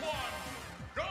one, go!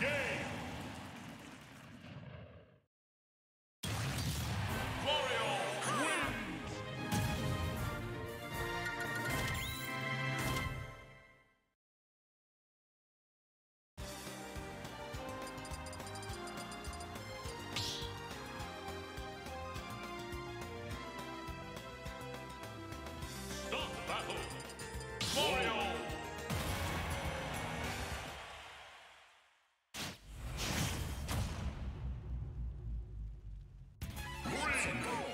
Game! Watson.